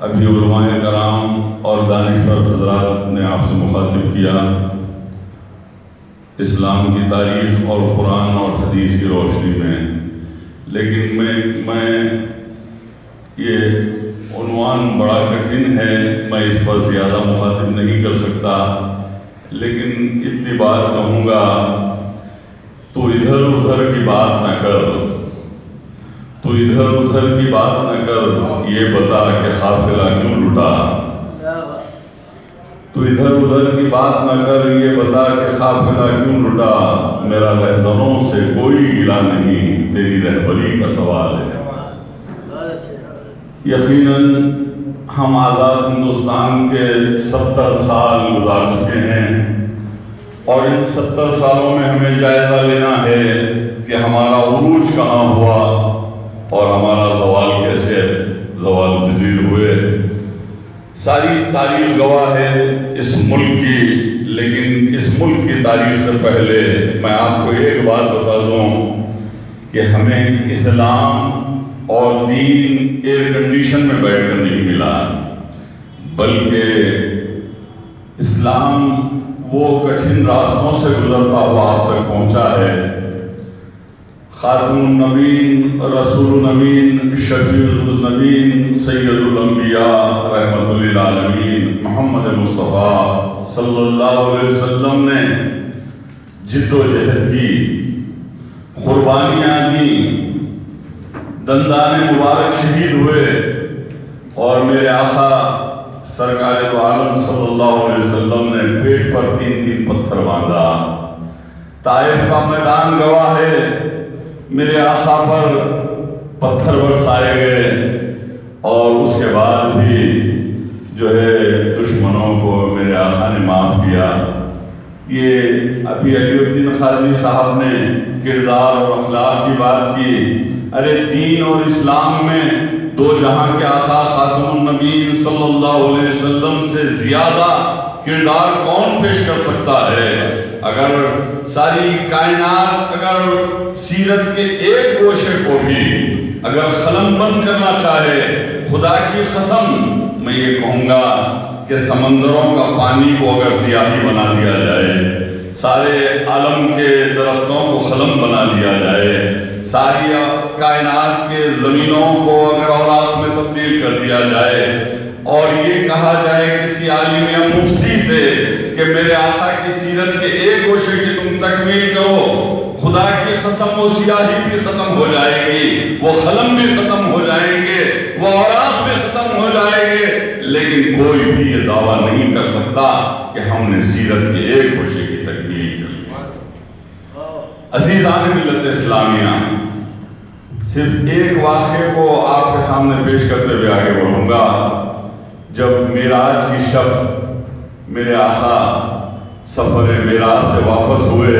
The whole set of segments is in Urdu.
ابھی علماء کرام اور دانشور حضرات نے آپ سے مخاطب کیا اسلام کی تاریخ اور قرآن اور حدیث کی روشنی میں۔ لیکن میں میں یہ عنوان بڑا کٹھن ہے، میں اس پر زیادہ مخاطب نہیں کر سکتا۔ لیکن اتنی بات کہوں گا تو ادھر ادھر کی بات نہ کر۔ تو ادھر ادھر کی بات نہ کر، یہ بتا کہ قافلہ کیوں لٹا تو ادھر ادھر کی بات نہ کر، یہ بتا کہ قافلہ کیوں لٹا میرا لہزنوں سے کوئی گلا نہیں، تیری رہبری کا سوال ہے۔ یقیناً ہم آزاد ہندوستان کے ستر سال گزار چکے ہیں اور ان ستر سالوں میں ہمیں جائزہ لینا ہے کہ ہمارا عروج کہاں ہوا۔ اور ہمارا زوال کیسے زوال پذیر ہوئے۔ ساری تاریخ گواہ ہے اس ملک کی، لیکن اس ملک کی تاریخ سے پہلے میں آپ کو ایک بات بتا دوں کہ ہمیں اسلام اور دین ایئر کنڈیشن میں بیٹھ کر نہیں ملا۔ بلکہ اسلام وہ کٹھن راستوں سے گزرتا ہوا آپ تک پہنچا ہے۔ خاتم النبین رسول النبین شفیع النبین سید الانبیاء، رحمت للعالمین، محمد مصطفیٰ صلی اللہ علیہ وسلم نے جد و جہد کی، قربانیاں دی، دندان مبارک شہید ہوئے، اور میرے آقا سرکار دو عالم صلی اللہ علیہ وسلم نے پیٹ پر تین تین پتھر باندھا۔ طائف کا میدان گواہ ہے میرے آقا پر پتھر برسائے گئے اور اس کے بعد بھی جو ہے دشمنوں کو میرے آقا نے معاف کیا۔ یہ ابھی علی الدین خالدی صاحب نے کردار اور اخلاق کی بات کی۔ ارے دین اور اسلام میں دو جہاں کے آقا خاتم النبین صلی اللہ علیہ وسلم سے زیادہ کردار کون پیش کر سکتا ہے؟ اگر ساری کائنات اگر سیرت کے ایک گوشے کو بھی اگر خلم بند کرنا چاہے، خدا کی قسم میں یہ کہوں گا کہ سمندروں کا پانی کو اگر سیاہی بنا دیا جائے، سارے عالم کے درختوں کو خلم بنا دیا جائے، ساری کائنات کے زمینوں کو اگر اوراق میں تبدیل کر دیا جائے، اور یہ کہا جائے کسی عالم یا مفتی سے کہ میرے آقا کی سیرت کے ایک گوشے کی تکمیل کرو، خدا کی قسم وہ سیاہی بھی ختم ہو جائے گی، وہ خلم بھی ختم ہو جائیں گے وہ اوراق بھی ختم ہو جائیں گے لیکن کوئی بھی یہ دعویٰ نہیں کر سکتا کہ ہم نے سیرت کے ایک گوشے کی تکمیل کر عزیزان ملت اسلامیہ، صرف ایک واقعے کو آپ کے سامنے پیش کرتے ہوئے آگے بڑھوں گا۔ جب میراج کی شب میرے آقا سفر میراج سے واپس ہوئے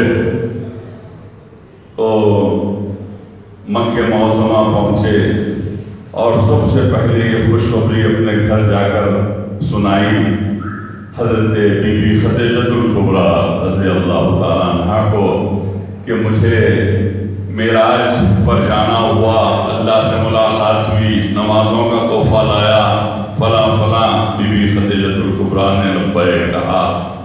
تو مکہ معظمہ پہنچے اور سب سے پہلے یہ خوشخبری اپنے گھر جا کر سنائی۔ حضرت بی بی فتحت القبرہ رضی اللہ تعالیٰ عنہ کو کہ مجھے میراج پر جانا ہوا، اللہ سے ملاقات ہوئی، نمازوں کا تحفہ لایا، فلاں فلاں بی بی فتحت القبرہ نے لبے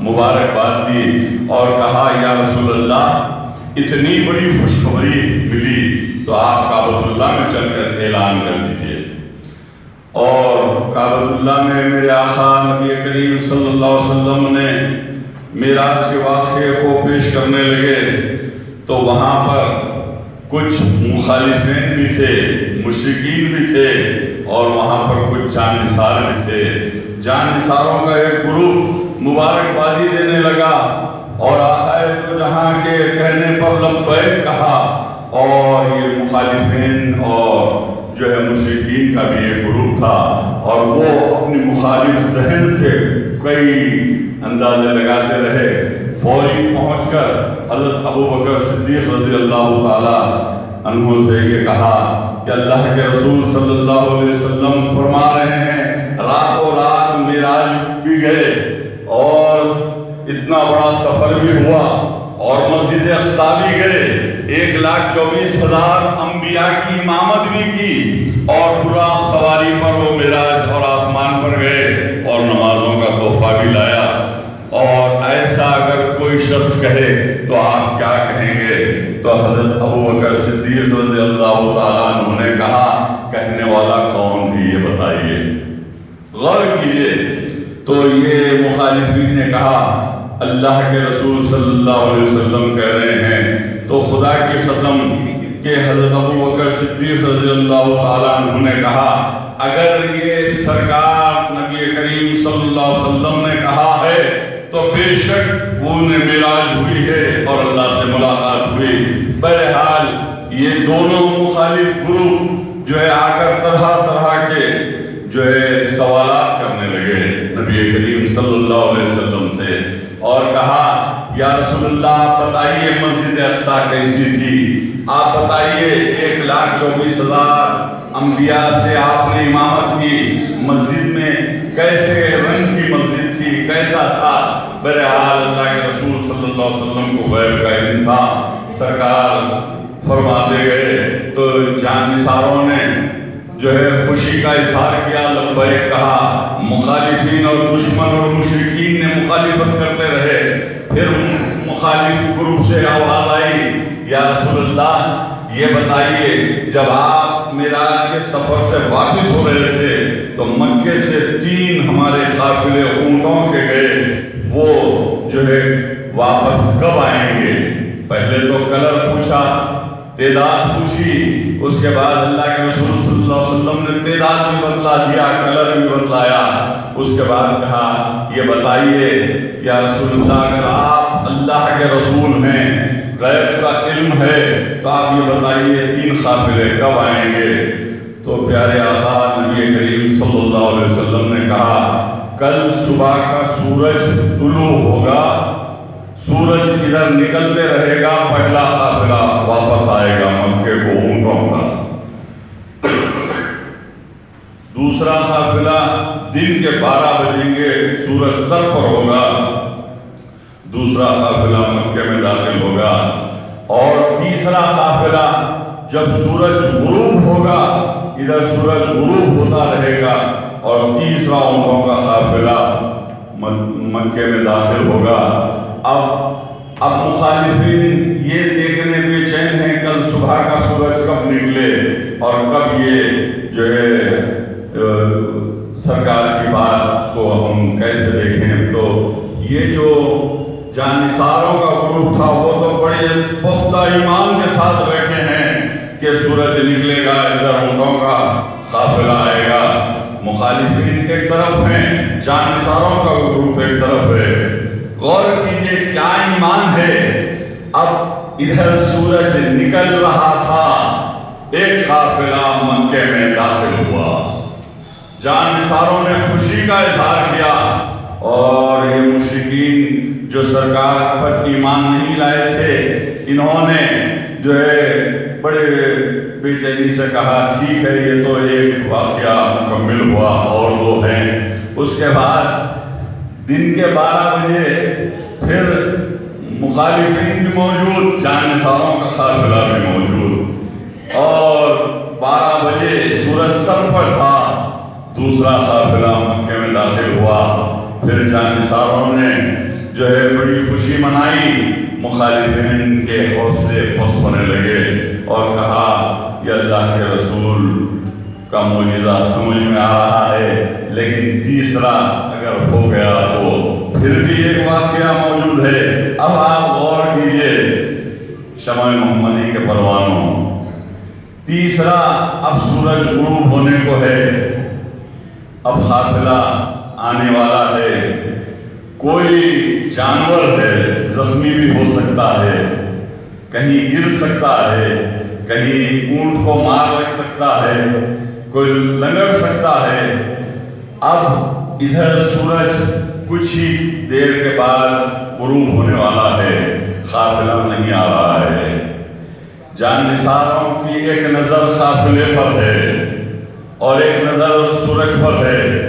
مبارکباد دی اور کہا، یا رسول اللہ، اتنی بڑی خوشخبری ملی تو آپ کعبۃ اللہ میں چل کر اعلان کر دیجیے. اور کعبۃ اللہ میں میرے آقا نبی کریم صلی اللہ علیہ وسلم نے میراج کے واقعے کو پیش کرنے لگے تو وہاں پر کچھ مخالفین بھی تھے مشرقین بھی تھے اور وہاں پر کچھ جان نثار بھی تھے۔ جان نثاروں کا ایک گروپ مبارکبادی دینے لگا اور آقا تو جہاں کے کہنے پر لبیک کہا اور یہ مخالفین اور جو ہے مشرقین کا بھی ایک گروپ تھا اور وہ اپنی مخالف ذہن سے کئی اندازے لگاتے رہے۔ فوری پہنچ کر حضرت ابو بکر صدیق رضی اللہ تعالیٰ عنہ سے یہ کہا کہ اللہ کے رسول صلی اللہ علیہ وسلم فرما رہے ہیں، راتوں رات میراج بھی گئے۔ اور اتنا بڑا سفر بھی ہوا اور مسجد اقصا بھی گئے۔ ایک لاکھ چوبیس ہزار انبیاء کی امامت بھی کی اور پورا سواری پر وہ میراج اور آسمان پر گئے اور نمازوں کا تحفہ بھی لایا۔ اور ایسا اگر کوئی شخص کہے تو آپ کیا کہیں گے؟ تو حضرت ابو بکر صدیق رضی اللہ تعالیٰ انہوں نے کہا، کہنے والا یہ نے کہا، اللہ کے رسول صلی اللہ علیہ وسلم کہہ رہے ہیں، تو خدا کی قسم کہ حضرت ابو بکر صدیق رضی اللہ تعالیٰ عنہ نے کہا، اگر یہ سرکار نبی کریم صلی اللہ علیہ وسلم نے کہا ہے، تو بے شک وہ نے میراج ہوئی ہے اور اللہ سے ملاقات ہوئی۔ بہرحال، یہ دونوں مخالف گروپ جو ہے، آ کر طرح طرح کے جو ہے، سوالات کرنے لگے نبی کریم۔ اللہ علیہ وسلم سے اور کہا، یا رسول اللہ، آپ بتائیے مسجد اقصا کیسی تھی؟ آپ بتائیے، ایک لاکھ چوبیس ہزار انبیاء سے آپ نے امامت کی۔ مسجد میں کیسے رنگ کی مسجد تھی؟ کیسا تھا؟ بہرحال اللہ کے رسول صلی اللہ علیہ وسلم کو غیب کا علم تھا۔ سرکار فرماتے گئے، تو جان نثاروں نے جو ہے خوشی کا اظہار کیا، لبیک کہا مخالفین اور دشمن اور مشرقین نے مخالفت کرتے رہے، پھر مخالف گروپ سے آواز آئی، یا رسول اللہ، یہ بتائیے، جب آپ معراج کے سفر سے واپس ہو رہے تھے، تو مکے سے تین ہمارے قافلے اونٹوں کے گئے، وہ جو ہے، واپس کب آئیں گے؟ پہلے تو کلر پوچھا تعداد پوچھی، اس کے بعد اللہ کے رسول صلی اللہ علیہ وسلم نے تعداد بھی بتلا دیا، کلر بھی بتلایا۔ اس کے بعد کہا، یہ بتائیے، یا رسول اللہ، اگر آپ اللہ کے رسول ہیں، غیب کا علم ہے، تو آپ یہ بتائیے، تین قافلے کب آئیں گے؟ تو پیارے آقا نبی کریم صلی اللہ علیہ وسلم نے کہا، کل صبح کا سورج طلوع ہوگا سورج ادھر نکلتے رہے گا، پہلا قافلہ واپس آئے گا مکے کو اونٹوں کا۔ دوسرا قافلہ دن کے بارہ بجیں گے، سورج سر پر ہوگا۔ دوسرا قافلہ مکے میں داخل ہوگا۔ اور تیسرا قافلہ جب سورج غروب ہوگا، ادھر سورج غروب ہوتا رہے گا۔ اور تیسرا اونٹوں کا قافلہ مکے میں داخل ہوگا۔ اب اب مخالفین خوشی کا اظہار کیا اور یہ مشرقین جو سرکار پر ایمان نہیں لائے تھے، انہوں نے جو ہے بڑے بے چینی سے کہا، ٹھیک ہے، یہ تو ایک واقعہ مکمل ہوا اور دو ہیں۔ اس کے بعد دن کے بارہ بجے پھر مخالفین بھی موجود جان نثاروں کا قافلہ بھی موجود۔ اور بارہ بجے سورج سر پر تھا۔ دوسرا قافلہ مکے میں داخل ہوا۔ پھر جان نثاروں نے جو ہے بڑی خوشی منائی۔ مخالفین کے حوصلے پس ہونے لگے اور کہا یہ اللہ کے رسول، کا معجزہ سمجھ میں آ رہا ہے، لیکن تیسرا اگر ہو گیا تو پھر بھی ایک واقعہ موجود ہے۔ اب آپ غور کیجیے، شمع محمدی کے پروانوں۔ تیسرا اب سورج غروب ہونے کو ہے۔ اب قافلہ آنے والا ہے۔ کوئی جانور ہے، زخمی بھی ہو سکتا ہے، کہیں گر سکتا ہے، کہیں اونٹ کو مار لگ سکتا ہے، کوئی لنگڑ سکتا ہے۔ اب ادھر سورج کچھ ہی دیر کے بعد غروب ہونے والا ہے۔ قافلہ نہیں آ رہا ہے۔ جان نثاروں کی ایک نظر قافلے پر ہے۔ اور ایک نظر سورج پر ہے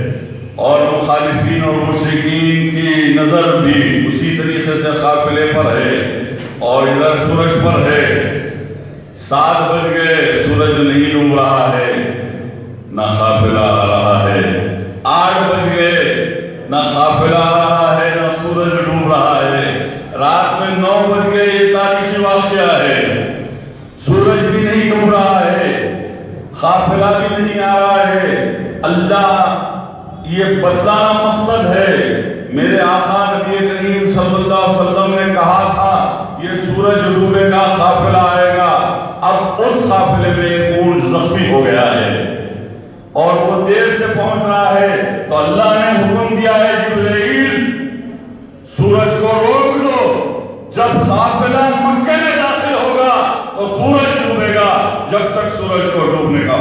اور مخالفین اور مشرقین کی نظر بھی اسی طریقے سے قافلے پر ہے اور ادھر سورج پر ہے۔ سات بج گئے، سورج نہیں ڈوب رہا ہے، نہ قافلہ آ رہا ہے۔ آٹھ بج گئے، نہ قافلہ آ رہا ہے، نہ سورج ڈوب رہا ہے۔ رات میں نو بج گئے تاریخی واقعہ ہے۔ اللہ، یہ بتلانا مقصد ہے۔ میرے آقا نبی کریم صلی اللہ علیہ وسلم نے کہا تھا، یہ سورج ڈوبے کا قافلہ آئے گا۔ اب اس قافلے میں ایک اونٹ زخمی ہو گیا ہے۔ اور وہ دیر سے پہنچ رہا ہے۔ تو اللہ نے حکم دیا ہے، جبرائیل، سورج کو روک لو۔ جب قافلہ مکہ میں داخل ہوگا، تو سورج ڈوبے گا۔ جب تک سورج کو ڈوبنے کا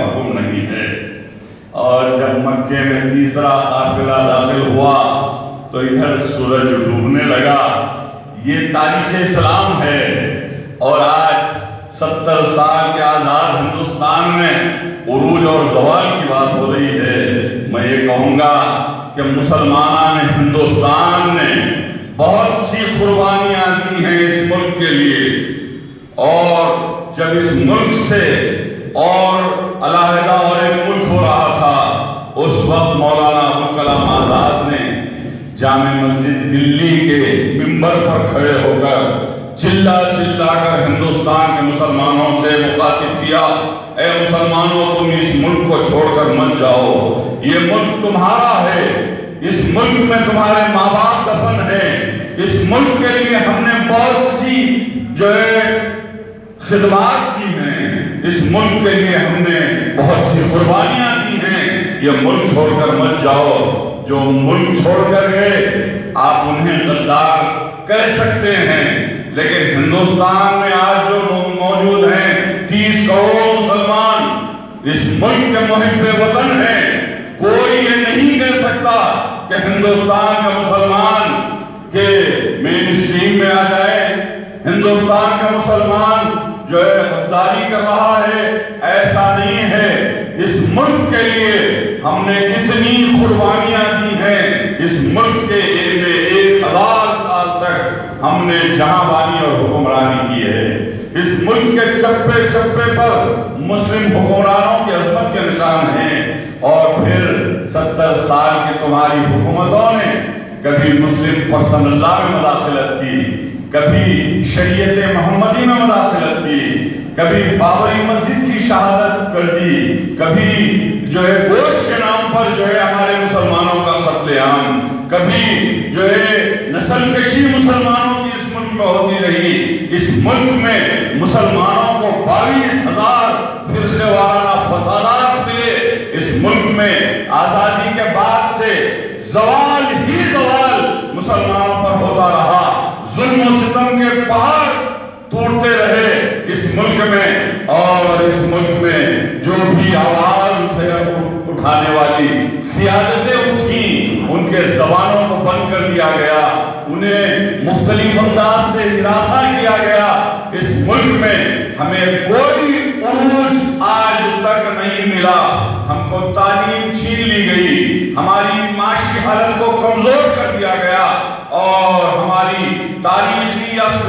مکے میں تیسرا قافلہ داخل ہوا تو ادھر سورج ڈوبنے لگا۔ یہ تاریخ اسلام ہے اور آج ستر سال کے آزاد ہندوستان میں عروج اور زوال کی بات ہو رہی ہے۔ میں یہ کہوں گا کہ مسلمان ہندوستان نے بہت سی قربانیاں دی ہیں اس ملک کے لیے۔ اور جب اس ملک سے اور علیحدہ اور ایک ملک جامع مسجد دلی کے ممبر پر کھڑے ہو کر چلا چلا کر ہندوستان کے مسلمانوں سے مخاطب کیا۔ اے مسلمانوں، تم اس ملک کو چھوڑ کر مت جاؤ۔ یہ ملک تمہارا ہے۔ اس ملک میں تمہارے ماں باپ دفن ہے اس ملک کے لیے ہم نے بہت سی جو ہے خدمات کی ہیں۔ اس ملک کے لیے ہم نے بہت سی قربانیاں دی ہیں۔ یہ ملک چھوڑ کر مت جاؤ۔ جو ملک چھوڑ کر گئے، آپ انہیں غدار کہہ سکتے ہیں۔ لیکن ہندوستان میں آج جو موجود ہیں، تیس کروڑ مسلمان اس ملک کے محب وطن ہیں۔ کوئی یہ نہیں کہہ سکتا کہ ہندوستان کے مسلمان کے مین اسٹریم میں آ جائے۔ ہندوستان کا مسلمان جو ہے غداری کر رہا ہے، ایسا نہیں ہے۔ اس ملک کے لیے ہم نے اتنی قربانیاں دی ہیں اس ملک کے میں ایک ہزار سال تک ہم نے جہاں بانی اور حکمرانی کی ہے، اس ملک کے چپے چپے پر مسلم حکمرانوں کی عظمت کے نشان ہیں۔ اور پھر ستر سال کی تمہاری حکومتوں نے کبھی مسلم پرسن اللہ میں مداخلت کی، کبھی شریعت محمدی میں مداخلت کی، کبھی بابری مسجد کی شہادت کر دی، کبھی جو ہے گوشت کے نام پر جو ہے ہمارے مسلمانوں کا قتل عام کبھی جو ہے نسل کشی مسلمانوں کی اس ملک میں ہوتی رہی اس ملک میں مسلمانوں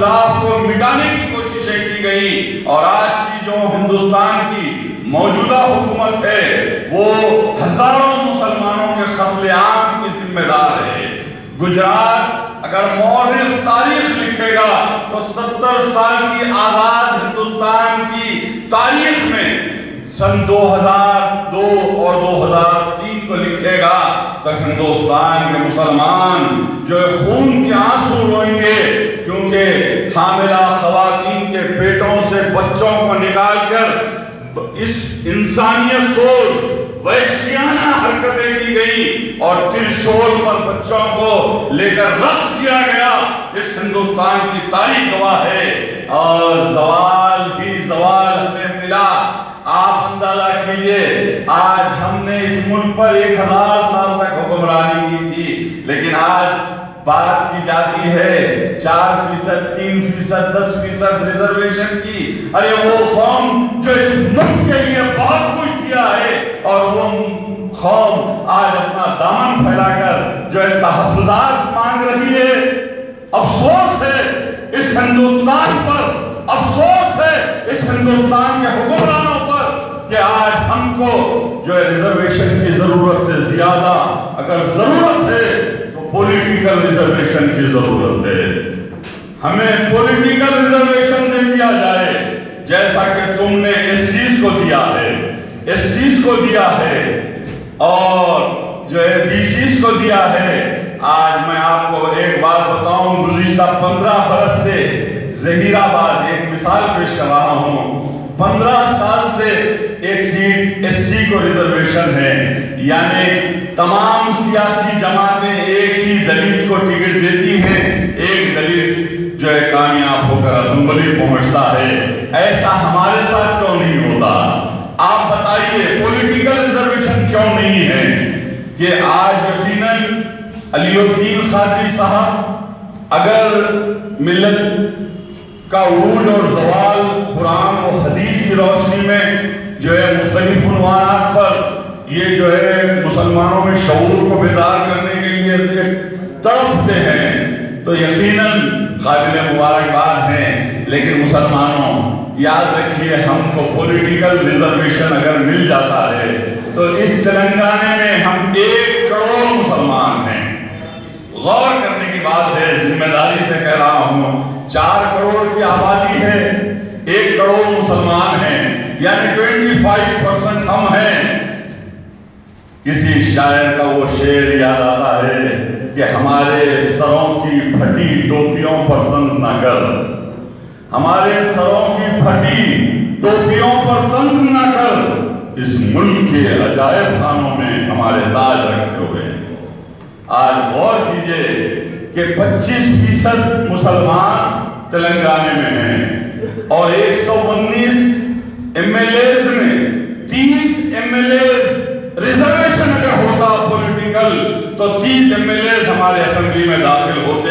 تاریخی اسلاف کو مٹانے کی کوششیں کی گئی اور آج کی جو ہندوستان کی موجودہ حکومت ہے، وہ ہزاروں مسلمانوں کے قتل عام کی ذمہ دار ہے۔ گجرات اگر مورخ تاریخ لکھے گا تو ستر سال کی آزاد ہندوستان کی تاریخ میں سن دو ہزار دو اور دو ہزار تین کو لکھے گا تو ہندوستان کے مسلمان جو خون کے آنسو روئیں گے۔ کیونکہ حاملہ خواتین کے پیٹوں سے بچوں کو نکال کر اس انسانیت سوچ ویشیانہ حرکتیں کی گئی اور ترشول پر بچوں کو لے کر رقص کیا گیا۔ اس ہندوستان کی تاریخ گواہ ہے۔ اور زوال ہی زوال ہمیں ملا۔ آپ اندازہ کیجیے، آج ہم نے اس ملک پر ایک ہزار سال تک حکمرانی کی تھی، لیکن آج بات کی جاتی ہے چار فیصد، تین فیصد، دس فیصد ریزرویشن کی۔ ارے وہ قوم جو اس ملک کے لیے بہت کچھ دیا ہے، اور وہ قوم آج اپنا دامن پھیلا کر جو ہے تحفظات مانگ رہی ہے۔ افسوس ہے اس ہندوستان پر، افسوس ہے اس ہندوستان کے حکمرانوں پر کہ آج ہم کو جو ہے ریزرویشن کی ضرورت سے زیادہ اگر ضرورت ہے پولیٹیکل ریزرویشن کی ضرورت ہے۔ ہمیں پولیٹیکل ریزرویشن دے دیا جائے، جیسا کہ تم نے اس چیز کو دیا ہے۔ اس چیز کو دیا ہے اور جو ہے بی سیس کو دیا ہے۔ آج میں آپ کو ایک بات بتاؤں، گزشتہ پندرہ برس سے زہیر آباد ایک مثال پیش کر رہا ہوں۔ پندرہ سال سے ایک سیٹ ایس سی کو ریزرویشن ہے یعنی تمام سیاسی جماعتیں ایک ہی دلیت کو ٹکٹ دیتی ہیں۔ ایک دلیت جو ہے کامیاب ہو کر اسمبلی پہنچتا ہے۔ ایسا ہمارے ساتھ کیوں نہیں ہوتا؟ آپ بتائیے پولیٹیکل ریزرویشن کیوں نہیں ہے؟ کہ آج یقیناً علی الدین خادری صاحب اگر ملت کا عروج اور زوال قرآن و حدیث کی روشنی میں جو ہے مختلف عنوانات پر یہ جو ہے مسلمانوں میں شعور کو بیدار کرنے کے لیے تڑپتے ہیں، تو یقیناً قابل مبارکباد ہیں۔ لیکن مسلمانوں، یاد رکھیے، ہم کو پولیٹیکل ریزرویشن اگر مل جاتا ہے، تو اس تلنگانے میں ہم ایک کروڑ مسلمان ہیں۔ غور کرنے کی بات ہے، ذمہ داری سے کہہ رہا ہوں، چار کروڑ کی آبادی ہے، ایک کروڑ مسلمان ہیں۔ یعنی ٹوینٹی فائیو پرسنٹ ہم ہیں کسی شاعر کا وہ شعر یاد آتا ہے کہ ہمارے سروں کی پھٹی ٹوپیوں پر تنز نہ کر۔ ہمارے سروں کی پھٹی ٹوپیوں پر تنز نہ کر۔ اس ملک کے عجائب خانوں میں ہمارے تاج رکھے ہوئے۔ آج غور کیجیے کہ پچیس فیصد مسلمان تلنگانے میں ہیں اور ایک سو انیس ایم ایل ایز میں تیس ایم ایل ایز ریزرویشن اگر ہوتا پولیٹیکل تو تیس ایم ایل ایز ہمارے اسمبلی میں داخل ہوتے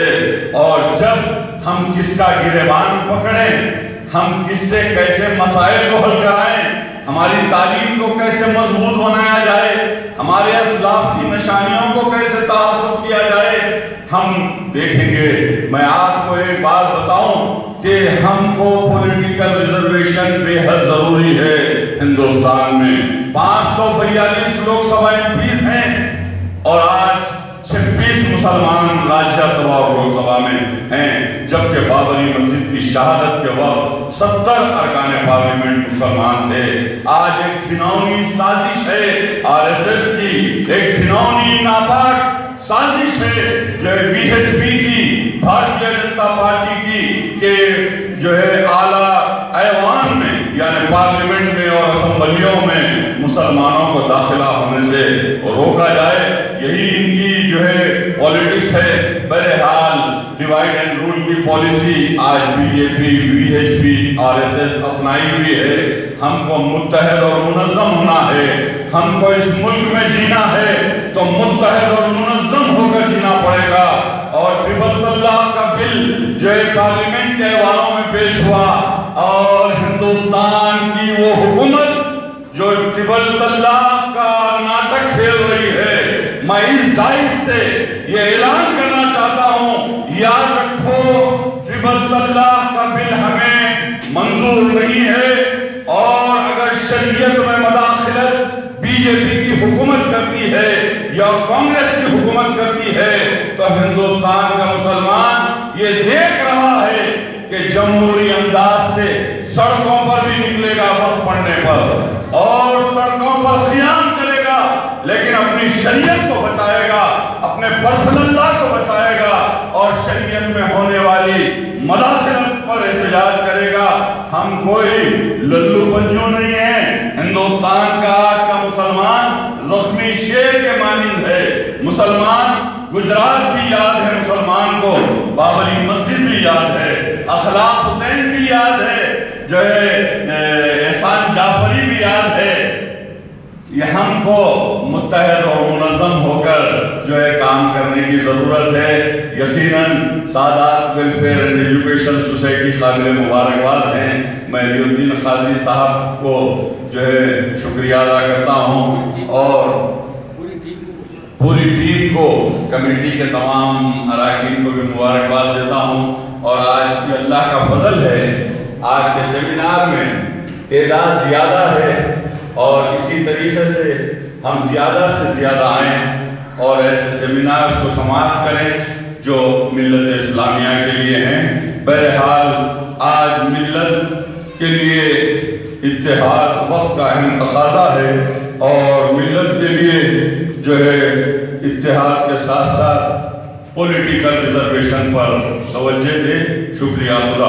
اور جب ہم کس کا گریبان پکڑیں، ہم کس سے کیسے مسائل کو حل کرائیں، ہماری تعلیم کو کیسے مضبوط بنایا جائے، ہمارے اسلاف کی نشانیوں کو کیسے تحفظ کیا جائے، ہم دیکھیں گے۔ میں آپ کو ایک بات بتاؤں کہ ہم کو پولیٹیکل ریزرویشن بے حد ضروری ہے ہندوستان میں۔ پانچ سو بیالیس لوگ سبھا پیس ہیں اور آج چھپیس مسلمان راجیہ سبھا اور لوگ سبھا میں ہیں، جبکہ بابری مسجد کی شہادت کے وقت ستر ارکان پارلیمنٹ مسلمان تھے۔ آج ایک کھنونی سازش ہے، آر ایس ایس کی۔ ایک کھنونی ناپاک سازش ہے، جو ہے ایچ پی کی مسلمانوں کو داخلہ ہونے سے روکا جائے، یہی ان کی جو ہے پولیٹکس ہے۔ بہرحال ڈیوائیڈ اینڈ رول کی پالیسی آج B J P B H P R S S اپنائی ہوئی ہے۔ ہم کو متحد اور منظم ہونا ہے۔ ہم کو اس ملک میں جینا ہے۔ تو متحد اور منظم ہو کر جینا پڑے گا۔ اور ٹربل اللہ کا بل جو ایک پارلیمنٹ کے والوں میں پیش ہوا۔ اور ہندوستان کی وہ حکومت جو ٹبل اللہ کا ناٹک کھیل رہی ہے، میں اس دائش سے یہ اعلان کرنا چاہتا ہوں، یاد رکھو ٹبل اللہ کا بل ہمیں منظور نہیں ہے اور اگر شریعت میں مداخلت بی جے پی کی حکومت کرتی ہے یا کانگریس کی حکومت کرتی ہے تو ہندوستان کا مسلمان یہ دیکھ رہا ہے کہ جمہوری انداز سے سڑکوں پر بھی نکلے گا وقت پڑھنے پر اور سڑکوں پر خیام کرے گا لیکن اپنی شریعت کو بچائے گا اپنے پرسن اللہ کو بچائے گا اور شریعت میں ہونے والی مداخلت پر احتجاج کرے گا۔ ہم کوئی للو پنجو نہیں ہیں۔ ہندوستان کا آج کا مسلمان زخمی شیر کے مانند ہے۔ مسلمان گجرات بھی یاد ہے، مسلمان کو بابری مسجد بھی یاد ہے۔ اخلاق حسین بھی یاد ہے۔ جو ہے یہ ہم کو متحد اور منظم ہو کر جو ہے کام کرنے کی ضرورت ہے۔ یقیناً سادات ویلفیئر اینڈ ایجوکیشن سوسائٹی قابل مبارکباد ہیں۔ میں علی الدین خادری صاحب کو جو ہے شکریہ ادا کرتا ہوں۔ اور پوری ٹیم کو۔ کمیٹی کے تمام اراکین کو بھی مبارکباد دیتا ہوں۔ اور آج یہ اللہ کا فضل ہے آج کے سیمینار میں تعداد زیادہ ہے۔ اور اسی طریقے سے ہم زیادہ سے زیادہ آئیں اور ایسے سیمینارز کو سماعت کریں جو ملت اسلامیہ کے لیے ہیں۔ بہرحال آج ملت کے لیے اتحاد وقت کا اہم تقاضا ہے اور ملت کے لیے جو ہے اتحاد کے ساتھ ساتھ پولیٹیکل ریزرویشن پر توجہ دے شکریہ خدا